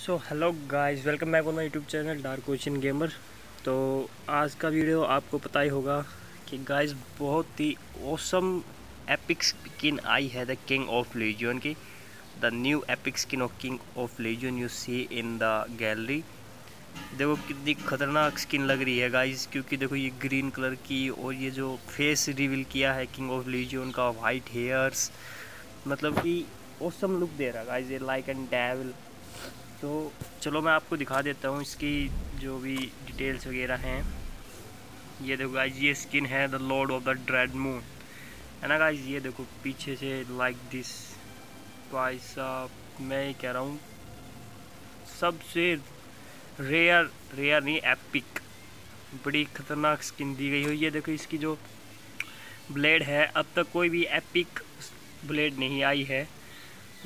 So hello guys welcome back on my YouTube channel dark ocean gamer तो आज का video आपको पता ही होगा कि गाइस बहुत ही ओसम एपिक स्किन आई है द किंग ऑफ़ लीजियन की। The new epic skin of King of Legion you see in the gallery देखो कितनी खतरनाक स्किन लग रही है गाइस क्योंकि देखो ये ग्रीन कलर की और ये जो फेस रिवील किया है किंग ऑफ़ लीजियन का वाइट हेयर्स मतलब कि ओसम लुक दे रहा है गाइस ये लाइक एंड डेविल तो चलो मैं आपको दिखा देता हूँ इसकी जो भी डिटेल्स वगैरह हैं। ये देखो गाइज़ ये स्किन है the Lord of the Dread Moon है ना गाइज़ ये देखो पीछे से लाइक दिस भाई साहब, मैं ये कह रहा हूँ, सबसे रेयर रेयर नहीं एपिक बड़ी ख़तरनाक स्किन दी गई हो। ये देखो इसकी जो ब्लेड है, अब तक कोई भी एपिक ब्लेड नहीं आई है।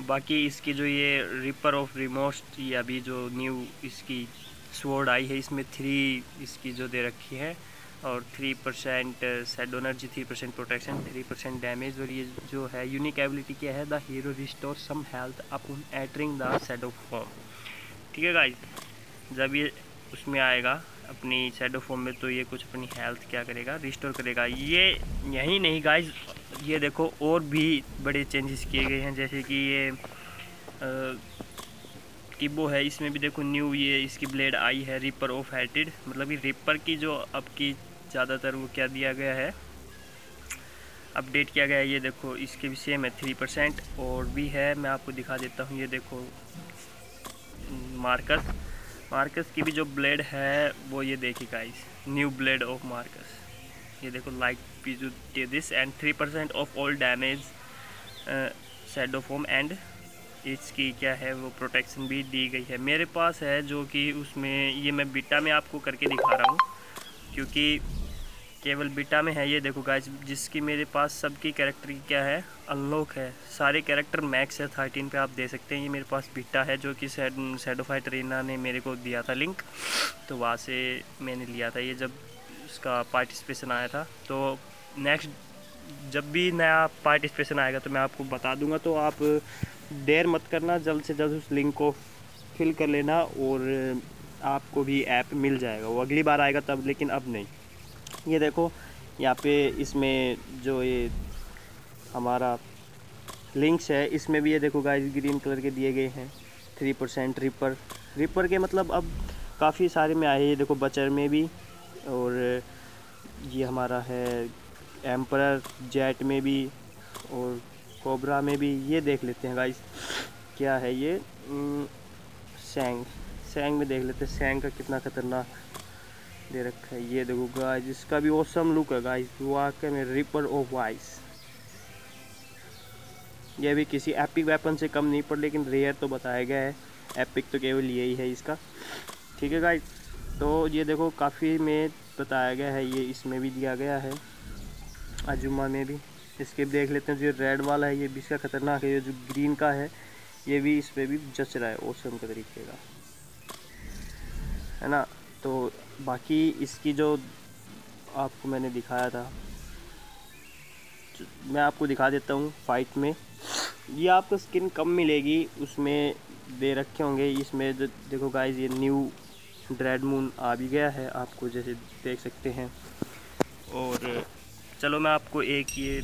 बाकी इसकी जो ये रिपर ऑफ़ रिमोस्ट या अभी जो न्यू इसकी स्वोर्ड आई है, इसमें थ्री इसकी जो दे रखी है और three percent shade energy three percent protection three percent damage और ये जो है यूनिक एबिलिटी क्या है? The hero restore some health upon entering the shade form ठीक है गाइज़ जब ये उसमें आएगा, अपनी सेडो फॉर्म में तो ये कुछ अपनी हेल्थ क्या करेगा? रिस्टोर करेगा। ये यही नहीं गाइज़ ये देखो और भी बड़े चेंजेस किए गए हैं, जैसे कि ये किबो है, इसमें भी देखो न्यू ये, इसकी ब्लेड आई है रिपर ऑफ़ हैटेड मतलब कि रिपर की जो अब की ज़्यादातर वो क्या दिया गया है अपडेट किया गया है, ये देखो, इसके भी सेम है थ्री परसेंट और भी है, मैं आपको दिखा देता हूँ, ये देखो मार्कस मार्कस की भी जो ब्लेड है, वो ये देखिए guys new blade of Marcus ये देखो like पीजू this and three percent of all damage shadow form and इसकी क्या है, वो प्रोटेक्शन भी दी गई है। मेरे पास है जो कि उसमें, ये मैं बिटा में आपको करके दिखा रहा हूँ, क्योंकि केवल बिटा में है ये देखो गाइस जिसकी मेरे पास सबकी कैरेक्टर की क्या है अनलॉक है। सारे कैरेक्टर मैक्स है थर्टीन पे आप दे सकते हैं। ये मेरे पास बिटा है, जो कि सैडो फाइटर ने मेरे को दिया था लिंक तो वहाँ से मैंने लिया था। ये जब उसका पार्टिसिपेशन आया था। तो नेक्स्ट जब भी नया पार्टिसिपेशन आएगा तो मैं आपको बता दूँगा। तो आप देर मत करना, जल्द से जल्द उस लिंक को फिल कर लेना और आपको भी ऐप मिल जाएगा। वो अगली बार आएगा तब, लेकिन अब नहीं। ये देखो, यहाँ पे इसमें जो ये हमारा लिंक्स है, इसमें भी ये देखो गाइस ग्रीन कलर के दिए गए हैं। थ्री परसेंट रिपर रिपर के मतलब अब काफ़ी सारे में आए ये देखो, बचर में भी और ये हमारा है एम्पर जेट में भी और कोबरा में भी। ये देख लेते हैं गाइस क्या है ये? सेंग सेंग में देख लेते हैं। सेंग का कितना खतरनाक दे रखा है। ये देखो गाइस इसका भी ओसम लुक है गाइस वाकई में रिपर ऑफ़ वाइस ये भी किसी एपिक वेपन से कम नहीं पड़ लेकिन रेयर तो बताया गया है। एपिक तो केवल यही है इसका। ठीक है गाइस तो ये देखो काफ़ी में बताया गया है, ये इसमें भी दिया गया है, अजुमा में भी। इसके देख लेते हैं, जो रेड वाला है, ये भी इसका ख़तरनाक है, ये जो ग्रीन का है, ये भी इस पर भी जच रहा है ओसम के तरीके का। है ना? तो बाकी इसकी जो आपको मैंने दिखाया था, मैं आपको दिखा देता हूँ फाइट में। ये आपको स्किन कम मिलेगी, उसमें दे रखे होंगे, इसमें देखो गाइज़ ये न्यू ड्रेड मून आ भी गया है, आपको जैसे देख सकते हैं। और चलो मैं आपको एक ये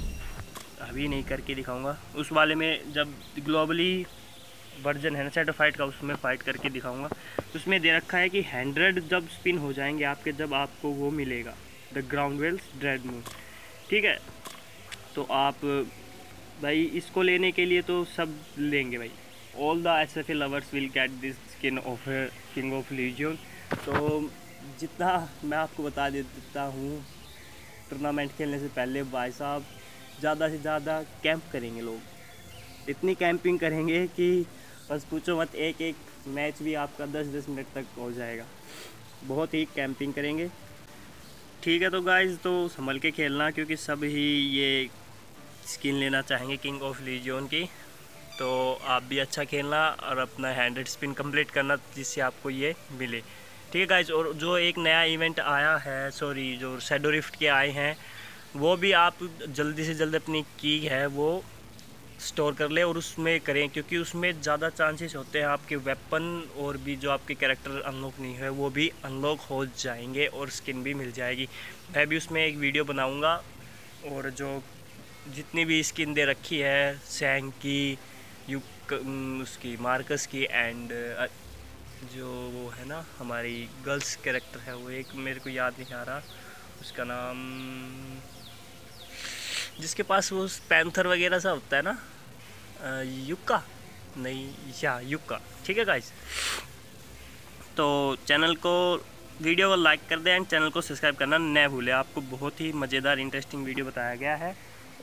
अभी नहीं करके दिखाऊँगा। उस वाले में जब ग्लोबली वर्जन है ना सेटोफाइट का, उसमें फ़ाइट करके दिखाऊँगा। उसमें दे रखा है कि हंड्रेड जब स्पिन हो जाएँगे आपके, जब आपको वो मिलेगा the ground wells dread moon ठीक है? तो आप भाई इसको लेने के लिए तो सब लेंगे भाई। S F A lovers will get this skin of King of Legion तो जितना मैं आपको बता देता हूँ टूर्नामेंट खेलने से पहले भाई साहब, ज़्यादा से ज़्यादा कैंप करेंगे लोग। इतनी कैंपिंग करेंगे कि बस पूछो मत एक एक मैच भी आपका दस दस मिनट तक हो जाएगा। बहुत ही कैंपिंग करेंगे। ठीक है तो गाइज़ तो संभल के खेलना, क्योंकि सब ही ये स्किन लेना चाहेंगे किंग ऑफ़ लीजियन की। तो आप भी अच्छा खेलना और अपना हंड्रेड स्पिन कंप्लीट करना जिससे आपको ये मिले। ठीक है गाइज़ और जो एक नया इवेंट आया है सॉरी जो शेडो रिफ्ट के आए हैं, वो भी आप जल्दी से जल्दी अपनी की है वो स्टोर कर ले और उसमें करें, क्योंकि उसमें ज़्यादा चांसेस होते हैं आपके वेपन और भी जो आपके कैरेक्टर अनलॉक नहीं है वो भी अनलॉक हो जाएँगे और स्किन भी मिल जाएगी। मैं भी उसमें एक वीडियो बनाऊँगा और जो जितनी भी स्किन दे रखी है सैंग की यू उसकी मार्कस की एंड जो वो है ना, हमारी गर्ल्स कैरेक्टर है, वो एक मेरे को याद नहीं आ रहा। उसका नाम, जिसके पास वो पैंथर वगैरह सा होता है ना युक्का नहीं, या युक्का ठीक है गाइस तो चैनल को वीडियो को लाइक कर दें एंड चैनल को सब्सक्राइब करना न भूलें। आपको बहुत ही मज़ेदार इंटरेस्टिंग वीडियो बताया गया है।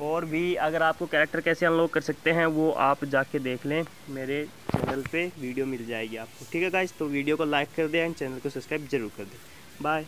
और भी अगर आपको कैरेक्टर कैसे अनलॉक कर सकते हैं, वो आप जाके देख लें। मेरे चैनल पे वीडियो मिल जाएगी आपको। ठीक है गाइज़ तो वीडियो को लाइक कर दें एंड चैनल को सब्सक्राइब ज़रूर कर दें। बाय